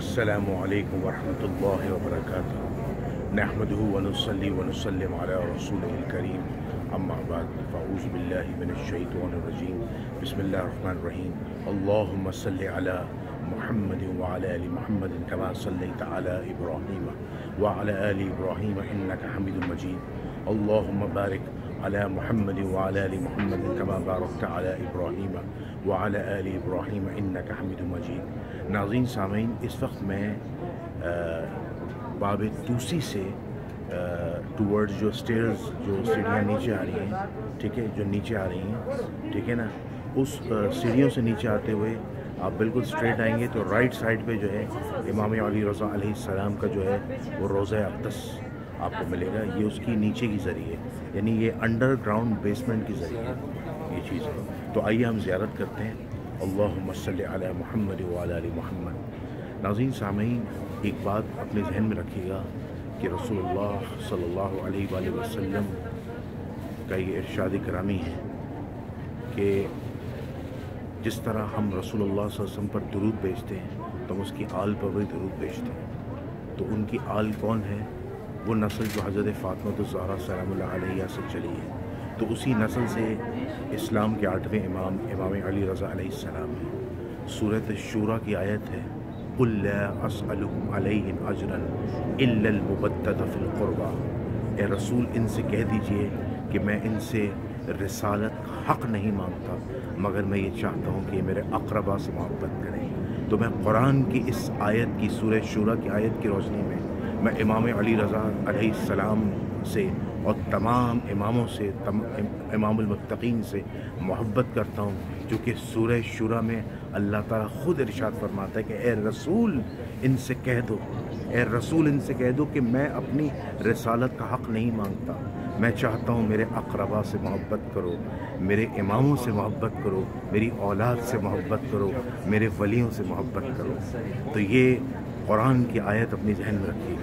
السلام عليكم ورحمة الله وبركاته. نحمده ونصلي ونسلم على رسوله الكريم. أما بعد فأعوذ بالله من الشيطان الرجيم. بسم الله الرحمن الرحيم. اللهم صل على محمد وعلى آل محمد كما صليت على إبراهيم وعلى آل إبراهيم إنك حميد مجيد. اللهم بارك على محمد وعلى آل محمد كما باركت على إبراهيم وعلى آل إبراهيم إنك حميد مجيد. ناظرین سامعین، اس وقت میں باب توسی سے ٹورڈ جو سٹیئرز جو سیڑھیاں نیچے آ رہی ہیں، ٹھیک ہے، جو نیچے آ رہی ہیں، ٹھیک ہے نا؟ اس سیڑھیوں سے نیچے آتے ہوئے آپ بالکل سٹریٹ آئیں گے تو رائٹ سائڈ پہ جو ہے، امام علی رضا علیہ السلام کا جو ہے، وہ روزہ اقدس آپ کو ملے گا، یہ اس کی نیچے کی ذریعے یعنی یہ انڈر گراؤنڈ بیسمنٹ کی ذریعے یہ چیز ہے۔ تو آئیے ہم زیارت کرتے ہیں۔ اللہم صلی علی محمد وعلی علی محمد۔ ناظرین سامعین، ایک بات اپنے ذہن میں رکھیے گا کہ رسول اللہ صلی اللہ علیہ وآلہ وسلم کا یہ ارشاد کرامی ہے کہ جس طرح ہم رسول اللہ صلی اللہ علیہ وسلم پر درود بیچتے ہیں، تو ہم اس کی آل پر بھی درود بیچتے ہیں۔ تو ان کی آل کون ہے؟ وہ نسل جو حضرت فاطمہ الزہرا سلام اللہ علیہ سے چلی ہے، تو اسی نسل سے اسلام کے آٹھویں امام امام علی رضا علیہ السلام ہے صورت شورہ کی آیت ہے، قُلْ لَا أَسْأَلُكُمْ عَلَيْهِمْ أَجْرًا إِلَّا الْمُبَتَّدَ فِي الْقُرْبَى اے رسول، ان سے کہہ دیجیے کہ میں ان سے رسالت حق نہیں مانگتا، مگر میں یہ چاہتا ہوں کہ میرے اقربا سے محبت کریں۔ تو میں قرآن کی اس آیت کی سورہ شورہ کی آیت کی روشنی میں میں امام علی رضا علیہ السلام سے اور تمام اماموں سے، تم، امام المتقین سے محبت کرتا ہوں۔ کیونکہ سورہ شورہ میں اللہ تعالیٰ خود ارشاد فرماتا ہے کہ اے رسول، ان سے کہہ دو۔ اے رسول، ان سے کہہ دو کہ میں اپنی رسالت کا حق نہیں مانگتا۔ میں چاہتا ہوں میرے اقربا سے محبت کرو، میرے اماموں سے محبت کرو، میری اولاد سے محبت کرو، میرے ولیوں سے محبت کرو۔ تو یہ قرآن کی آیت اپنی ذہن میں رکھیے۔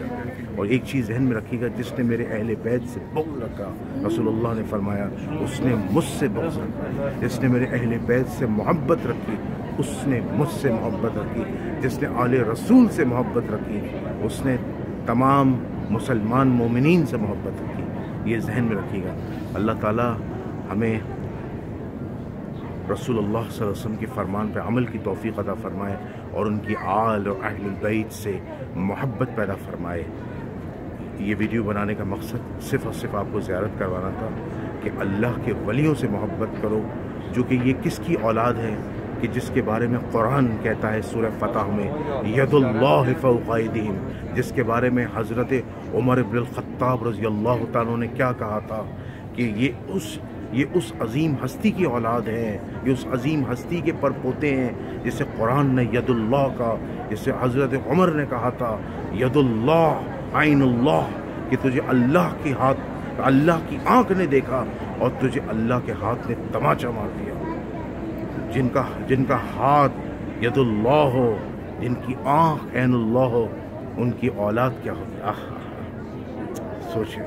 اور ایک چیز ذہن میں رکھیے گا، جس نے میرے اہل بیت سے بغض رکھا، رسول اللہ نے فرمایا، اس نے مجھ سے بغض رکھا۔ جس نے میرے اہل بیت سے محبت رکھی، اس نے مجھ سے محبت رکھی۔ جس نے آل رسول سے محبت رکھی، اس نے تمام مسلمان مومنین سے محبت رکھی۔ یہ ذہن میں رکھیے گا۔ اللہ تعالیٰ ہمیں رسول اللہ صلی اللہ علیہ وسلم کے فرمان پہ عمل کی توفیق عطا فرمائے اور ان کی آل اور اہل البیت سے محبت پیدا فرمائے۔ یہ ویڈیو بنانے کا مقصد صرف اور صرف آپ کو زیارت کروانا تھا کہ اللہ کے ولیوں سے محبت کرو، جو کہ یہ کس کی اولاد ہے کہ جس کے بارے میں قرآن کہتا ہے سورہ فتح میں، ید اللہ فوق ایدہم جس کے بارے میں حضرت عمر بن الخطاب رضی اللہ تعالیٰ نے کیا کہا تھا کہ یہ اس یہ اس عظیم ہستی کی اولاد ہے یہ اس عظیم ہستی کے پر پوتے ہیں جسے قرآن نے ید اللہ کا، جسے حضرت عمر نے کہا تھا، ید اللہ عین اللہ، کہ تجھے اللہ کی ہاتھ، اللہ کی آنکھ نے دیکھا اور تجھے اللہ کے ہاتھ نے تماچا مار دیا۔ جن کا جن کا ہاتھ ید اللہ ہو، جن کی آنکھ عین اللہ ہو، ان کی اولاد کیا ہوگی آہ سوچیں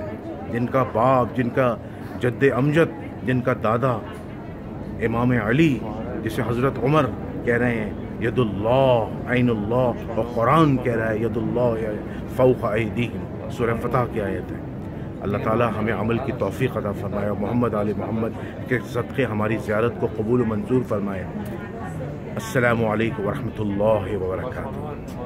جن کا باپ، جن کا جد امجد، جن کا دادا امام علی، جسے حضرت عمر کہہ رہے ہیں ید اللہ عین اللہ، اور قرآن کہہ رہا ہے ید اللہ فوق ایدیہم۔ سورہ فتح کی آیت ہے۔ اللہ تعالی ہمیں عمل کی توفیق عطا فرمائے محمد علی محمد کے صدقے ہماری زیارت کو قبول و منظور فرمائے۔ السلام علیکم ورحمۃ اللہ وبرکاتہ۔